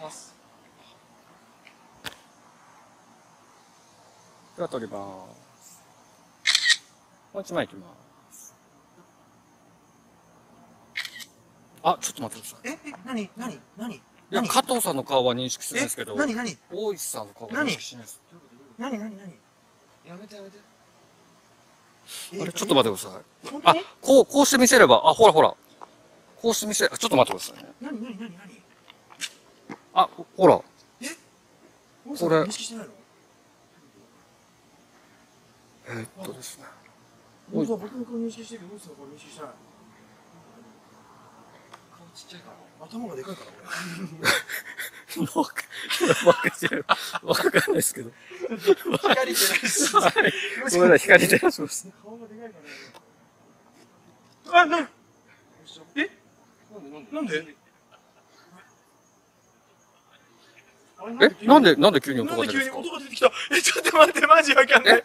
ます。では取ります。もう一枚いきます。あ、ちょっと待ってください。え、え、なになになにいや、何？加藤さんの顔は認識するんですけど、なになに大石さんの顔は認識しないです。なになになにやめてやめて。あれ、ちょっと待ってください。あこう、こうして見せれば、あ、ほらほら。こうして見せ、あちょっと待ってくださいね。あ、ほら。これ認識してないのえーっとですね。僕の顔認識してるけど、大石さんの顔認識してない。顔ちっちゃいから。頭がでかいから、わかわかわかんないですけど。光ってないし。はい。ごめんなさい、光照らしました。顔がでかいからね。あ、な、えなんで？なんで？なんで？え、なんで、なんで急に音が出るんですか？音が出てきた？え、ちょっと待って、マジわかんない。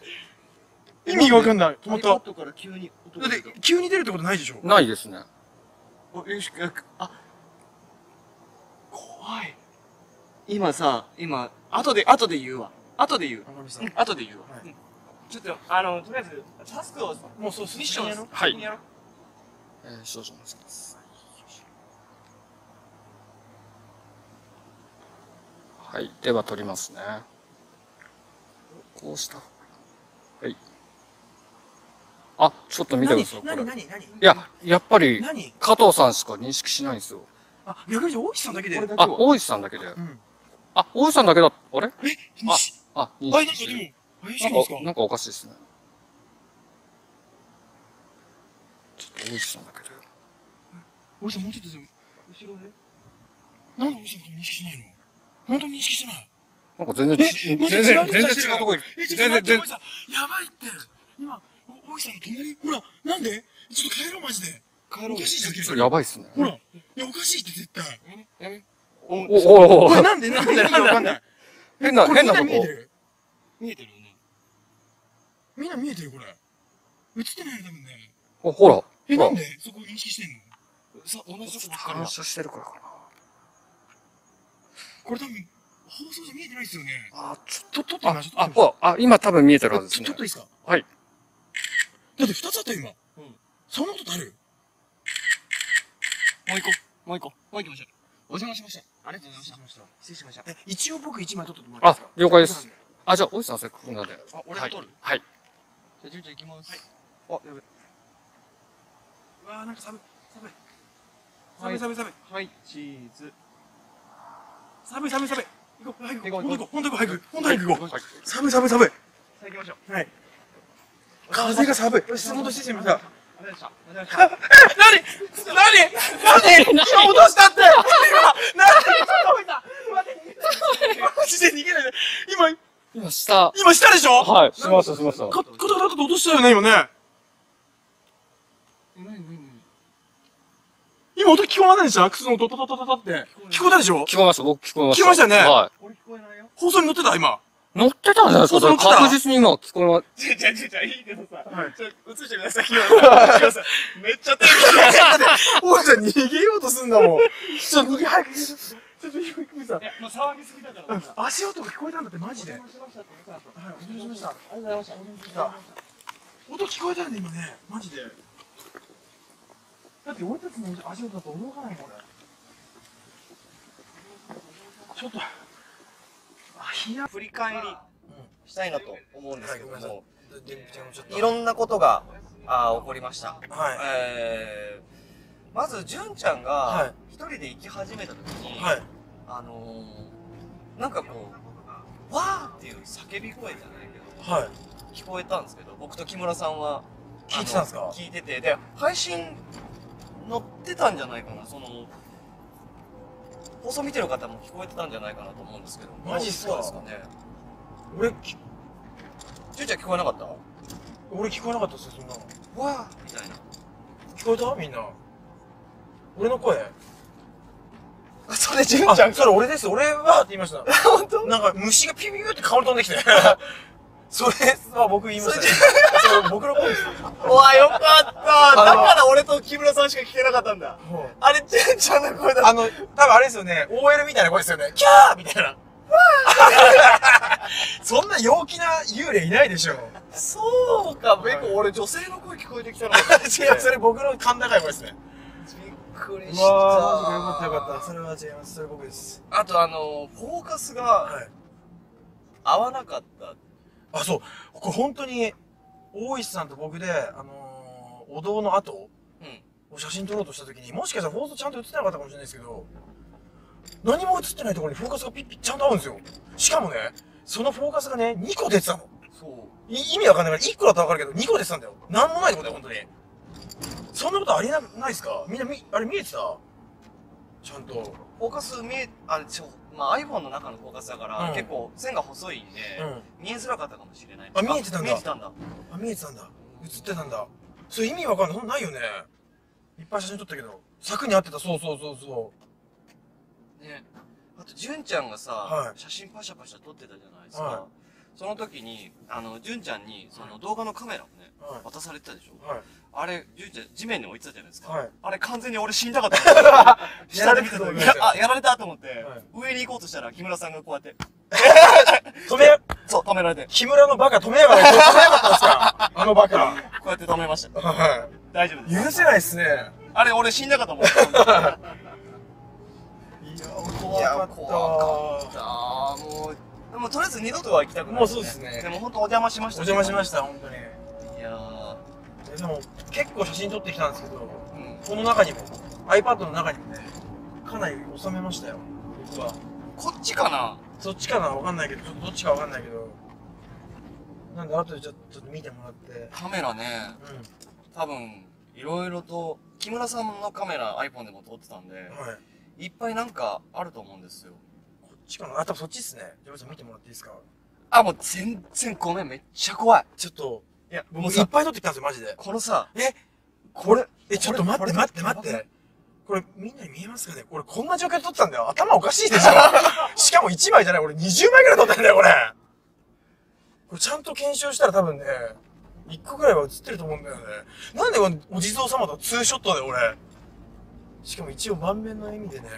意味がわかんない。止まった。iPad から急に音だって、急に出るってことないでしょ？ないですね。あよしあ、怖い。今さ、今、後で、後で言うわ。後で言う。後で言うわ。はいうんちょっと、あの、とりあえず、タスクを、もうそう、ミッションやろうはいえー、少々お待ちくださはい。では、取りますね。こうした。はい。あ、ちょっと見てください、これ。何、何、何、何？いや、やっぱり、何？加藤さんしか認識しないんですよ。あ、逆にじゃあ大石さんだけで？あ、大石さんだけで。うん。あ、大石さんだけだ。あれ？あ、あ、認識してる。ないんか？か、なんかおかしいですね。ちょっと大石さんだけで。大石さんもうちょっとでも、後ろで？なんで大石さん認識しないの？本当に認識してないなんか全然全然、違う全然違うとこ行く。全然、全大石さん。やばいって。今、お大石さんの隣、ほら、なんで？ちょっと帰ろう、マジで。帰ろうおかしいじゃん、然、やばいっすね。ほら。いや、おかしいって絶対。やめやめお、お、お、これなんでなんでなんでわかんない。変な、変なとこ見えて。る見えてるよね。みんな見えてるこれ。映ってないよ、多分ね。お、ほら。え、なんでそこ認識してんのさ、同じとこ。反射してるからかな。これ多分、放送じゃ見えてないですよね。あ、ちと、撮ってみましょう。あ、ほら、あ、今多分見えてるはずですねちょっ。といいですか？はい。だって二つあったよ、今。うんそんなことある？もう一個。もう一個。もう行きましょう。お邪魔しました。ありがとうございました。失礼しました。え、一応僕一枚撮ってもらっていいあ、了解です。あ、じゃあ、大石さんせっかくなんで。あ、俺が撮るはい。じゃあ、じゅうちゃん行きます。はい。あ、やべ。うわー、なんか寒い。寒い。寒い寒い寒い。はい、チーズ。寒い寒い寒い。行こう、早く行こう。行こうほんと行こう、早く。ほんと早く行こう。はい。寒い寒い寒い。さあ行きましょう。はい。風が寒い。よし、質問としてしました。ありがとうございました。ありがとうございました。何？何？何？今落としたって今何？ちょっと待って待ってマジで逃げないで今、今、下。今したでしょ？はい、しました、しました。か、カタカタカタと落としたよね、今ね。え、なになになに今音聞こえませんでした？靴の音、タタタタタって。聞こえたでしょ？聞こえました、僕聞こえました。聞こえましたよね？は俺聞こえないよ。放送に乗ってた今。い。乗ってたんじゃないですか？確実に今聞こえま、ちょちょちょちょ、いいけどさ。はいちょ、映してください、今。映してください。めっちゃテレビおいちゃん逃げようとすんだもん。ちょっと逃げ、早くちょっと、ゆっくりさ。いや、もう騒ぎすぎだから。うん足音が聞こえたんだって、マジで。はい、お願いしました。ありがとうございました。音聞こえたんだ、今ね。マジで。だって俺たちの足音だと驚かないもん、俺。ちょっと。あ、ひや。振り返りしたいなと思うんですけどはいいいろんなことがあー起こりました。はい。えー、まず、純ちゃんはいが一人で行き始めた時に、はい。あのー、なんかこう、わーっていう叫び声じゃないけど、はい。聞こえたんですけど、僕と木村さんは、聞いてたんですか？聞いてて、で、配信乗ってたんじゃないかな、その、放送見てる方も聞こえてたんじゃないかなと思うんですけど。マジっすか？そうですかね。俺、き純ちゃん聞こえなかった？俺聞こえなかったっすよ、そんなの。わーみたいな。聞こえた？みんな。俺の声？それ純あ、ちゃんそれ俺です。俺はって言いました。本当？なんか虫がピュピュって顔に飛んできて。それは僕言いましたね。それ僕の声ですよ。うわ、よかっただから俺と木村さんしか聞けなかったんだ。あれ、ちゅんちゃんの声だ。あの、多分あれですよね、OL みたいな声ですよね。キャーみたいな。そんな陽気な幽霊いないでしょ。そうか、べこ、俺女性の声聞こえてきたの。違う、それ僕の甲高い声ですね。びっくりうした。よかったよかった。それは違います。それ僕です。あとあの、フォーカスがはい。合わなかった。あ、そう。これ本当に、大石さんと僕で、あのー、お堂の後うん。を写真撮ろうとした時に、もしかしたら放送ちゃんと映ってなかったかもしれないですけど、何も映ってないところにフォーカスがピッピッちゃんと合うんですよ。しかもね、そのフォーカスがね、2個出てたの。そう。い意味わかんないから、1個だったらわかるけど、2個出てたんだよ。なんもないとこだよ、本当に。そんなことありな、ないですか？みんなみ、あれ見えてた？ちゃんと。フォーカス見え、あれ、ちょ、まあ iPhone の中のフォーカスだから、うん結構線が細いんで、うん。見えづらかったかもしれない。あ見えてたんだ見えてたんだ。あ、見えてたんだ。映ってたんだ。それ意味わかんない。そんなないよね。いっぱい写真撮ったけど。柵に合ってた。そうそうそうそね。あと、純ちゃんがさ、はい写真パシャパシャ撮ってたじゃないですか。はその時に、あの、純ちゃんに、その動画のカメラをね、はい渡されてたでしょ？う。はい。あれ、純ちゃん、地面に置いてたじゃないですか。はいあれ完全に俺死んだかった。下で見てた時やあ、やられたと思って、はい上に行こうとしたら木村さんがこうやって、止め、そう、止められて、木村のバカ止めやがった。止めやがったんですか？あのバカ。こうやって止めました。は大丈夫い。です。許せないっすね。あれ、俺死んだかと思った。二度とは行きたくない、もうそうですねでも本当お邪魔しましおた。邪魔しました、本当に。いやでも、結構写真撮ってきたんですけど、うん。この中にも、iPad の中にもね、かなり収めましたよ。僕は。こっちかな？そっちかな？わかんないけど、ちょっとどっちかわかんないけど。なんで、後でちょっと見てもらって。カメラね、う多分、いろいろと、木村さんのカメラ iPhone でも撮ってたんで、ん。はい。いっぱいなんかあると思うんですよ。こっちかなあ、多分そっちっすね。ジョブさん見てもらっていいですか？あ、もう全然ごめん、めっちゃ怖い。ちょっと、いや、も僕いっぱい撮ってきたんですよ、マジで。このさ、え？これ、え、ちょっと待って待って待って。これ、みんなに見えますかね？これ、こんな状況で撮ってたんだよ。頭おかしいでしょ？しかも1枚じゃない、俺20枚ぐらい撮ってんだよ、これ。これ、ちゃんと検証したら多分ね、1個ぐらいは映ってると思うんだよね。なんでお地蔵様とツーショットで俺。しかも一応満面の笑みでね。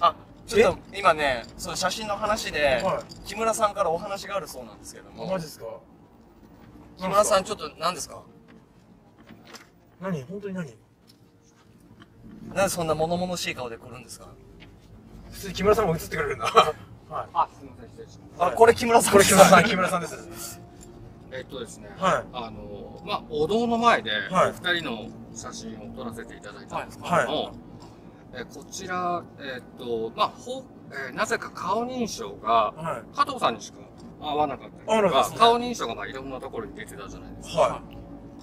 あ、ちょっと今ね、その写真の話で、はい。木村さんからお話があるそうなんですけどあ、もマジ、ですか？木村さんん。ちょっと何ですか？何？本当に何？なんでそんな物々しい顔で来るんですか？普通に木村さんも映ってくれるんだ。はい。あ、すみません、失礼します。あ、これ木村さんこれ木村さん、ん。木村さんです。えっとですね、はいあの、まあ、お堂の前で、はいお二人の写真を撮らせていただいたんですけども、はいえーこちら、えっと、まあ、ほえーなぜか顔認証が、はい。加藤さんにしか合わなかったりとか、ね顔認証がまあいろんなところに出てたじゃないですか。は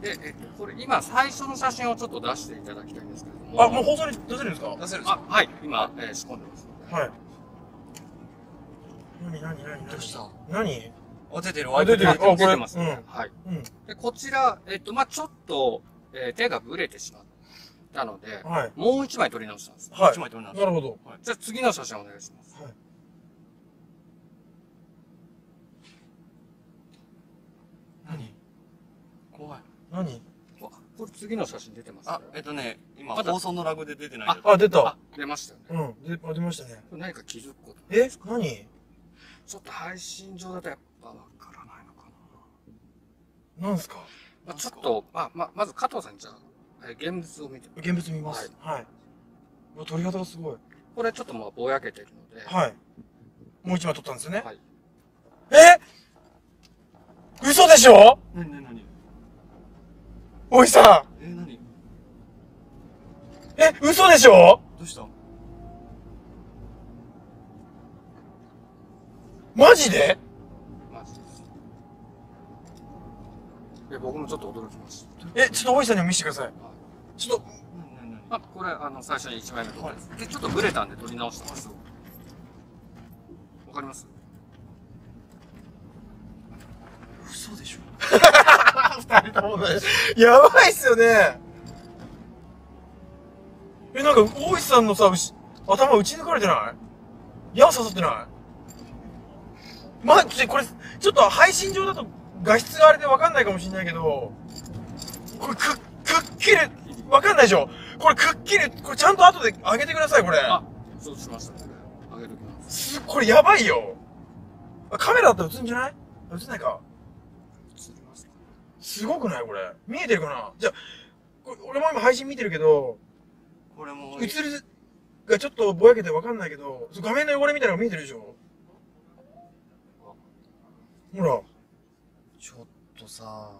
で、えっと、これ今最初の写真をちょっと出していただきたいんですけれどい。も。あ、もう放送に出せるんですか？出せるんですかあ、はい、今、えー仕込んでますので。はい。何何何何？どうした？何？あ、出てる？あ出てるあ出てますね。うんはい。うん。で、こちら、えっと、まあ、ちょっと、えー手がブレてしまったので、はい。もう一枚撮り直したんです。はい一枚撮り直しなるほど。じゃあ次の写真お願いします。はい。何？怖い。何？わこれ次の写真出てます、あ、えっとね、今、まだ放送のラグで出てないあ出たあ。、出ましたよね。うん。で、あ出ましたね。何か気づくこと？え？何？ちょっと配信上だとやっぱわからないのかなんすか？な。まあ、ちょっと、まあ、まあ、まず加藤さんにじゃあ、えー現物を見て。現物見ます。はい。うわ撮り方がすごい。これちょっとまあぼやけてるので、はい。もう一枚撮ったんですよね？はい。え？嘘でしょ？何何？何おいさえ、何？んえ嘘でしょ？どうした？マジで？マジです。え、僕もちょっと驚きました。え、ちょっとおいさんにも見せてください。ちょっと、あ、これ、あの、最初に1枚目撮ったやつ。で、ちょっとブレたんで撮り直してます。わかります？嘘でしょ 二人ともね。やばいっすよね。え、なんか、大石さんのさ、うし頭打ち抜かれてない？矢刺さってない？ま、ちょこれ、ちょっと配信上だと画質があれでわかんないかもしんないけど、これく、くっきり、わかんないでしょこれくっきり、これちゃんと後で上げてください、これ。あ、そうしましたね。あげときます。す、これやばいよ。あカメラだったら映んじゃない？映んないか。映りますかすごくない？これ。見えてるかな？じゃあ、これ俺も今配信見てるけど、これも映るがちょっとぼやけてわかんないけど、画面の汚れみたいなのが見えてるでしょ？ほら。ちょっとさ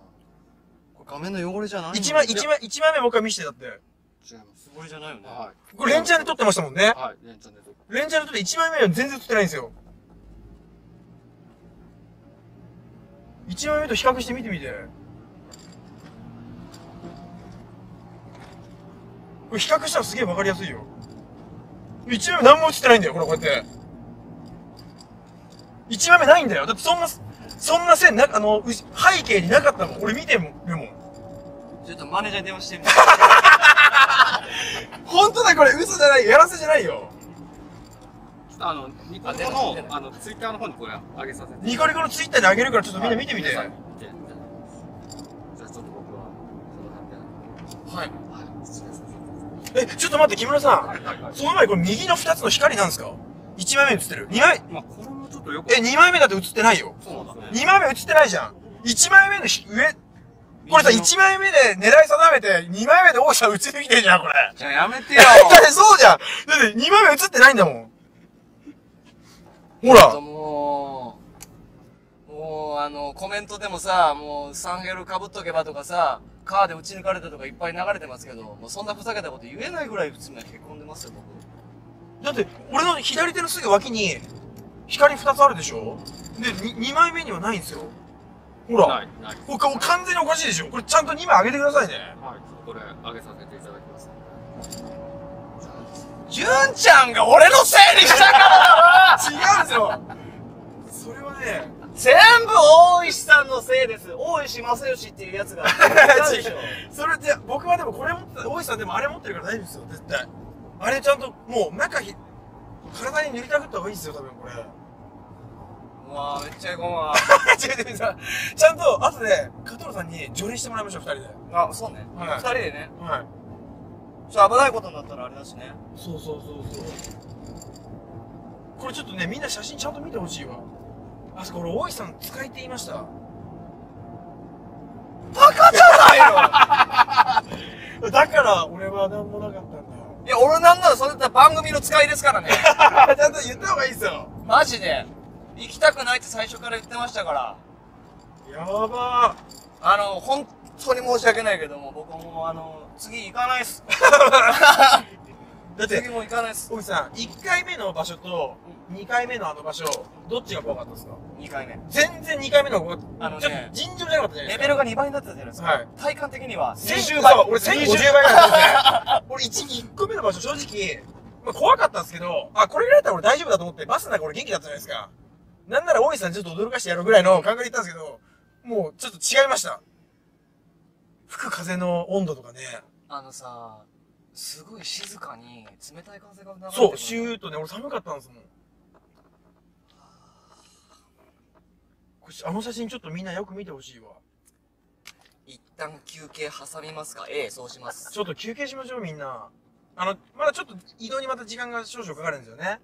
画面の汚れじゃない一枚、一枚、一枚目もう一回見せてだって。違います。汚れじゃないよねはこれ連チャンで撮ってましたもんねい。。はい、連チャンで撮って連チャンで撮って一枚目は全然撮ってないんですよ。一枚目と比較して見てみて。これ比較したらすげえわかりやすいよ。一枚目何も映ってないんだよ、これこうやって。一枚目ないんだよ。だってそんな、そんな線な、あの、背景になかったもん。俺見てるもん。ちょっとマネージャーに電話してみて 本当だ、これ嘘じゃない。やらせじゃないよ。ちょっとあの、ニコニコの、あの、ツイッターの方にこれ上げさせて。ニコニコのツイッターにあげるからちょっとみんな見てみて。はい。じゃあちょっと僕は。はい、え、ちょっと待って、木村さん。はい、はい。その前これ右の二つの光なんですか ?1 枚目映ってる。2枚、まあ、これもちょっとよく。え、2枚目だって映ってないよ。そうなんですね。2枚目映ってないじゃん。1枚目のひ上、これさ、1枚目で狙い定めて、2枚目で大下映ってきてんじゃん、これ。じゃあやめてよだってそうじゃん。だって2枚目映ってないんだもん。ほら。もう、もう、あの、コメントでもさ、もう、サンヘル被っとけばとかさ、カーで打ち抜かれたとかいっぱい流れてますけど、もうそんなふざけたこと言えないぐらい普通にへこんでますよ、僕。だって、俺の左手のすぐ脇に、光2つあるでしょ？で、2, 枚目にはないんですよ。ほら。ない、ない。これ完全におかしいでしょ？これちゃんと2枚上げてくださいね。はい、これ上げさせていただきます。純ちゃんが俺のせいにしたからだろ違うんですよそれはね、全部大石さんのせいです。大石正義っていうやつが。それで、僕はでもこれ持ってた、大石さんでもあれ持ってるから大丈夫ですよ、絶対。あれちゃんと、もう中ひ、体に塗りたくった方がいいですよ、多分これ。うわぁ、めっちゃへこむわ。違う違う違う。ちゃんと、後で、加藤さんに除輪してもらいましょう、二人で。あ、そうね。はい二人でね。はい。ちょっと危ないことになったらあれだしね。そうそうそうそう。これちょっとね、みんな写真ちゃんと見てほしいわ。あそこ、俺、大石さん使いって言いました。バカじゃないよ だから、俺は何もなかったんだよ。いや、俺なんならそれだったら番組の使いですからね。ちゃんと言った方がいいですよ。マジで。行きたくないって最初から言ってましたから。やばあの、本当に申し訳ないけども、僕もあの、次行かないっす。ー。だって次、も行かないっす。大石さん、1回目の場所と、2回目のあの場所、どっちが怖かったですか？2回目。全然2回目の方が、あのね尋常じゃなかったじゃないですか。レベルが2倍になってたじゃないですか。はい体感的には10 20倍。俺1050倍ぐらいだったんで。俺1、1個目の場所正直、まあ、怖かったんですけど、あ、これぐらいだったら俺大丈夫だと思って、バスの中俺元気だったじゃないですか。なんなら大石さんちょっと驚かしてやろうぐらいの感覚で言ったんですけど、もうちょっと違いました。吹く風の温度とかね。あのさ、すごい静かに冷たい風が流れてそう、シューッとね、俺寒かったんですもん。あの写真ちょっとみんなよく見てほしいわ。一旦休憩挟みますか？ええ、そうします。ちょっと休憩しましょうみんな。あの、まだちょっと移動にまた時間が少々かかるんですよね。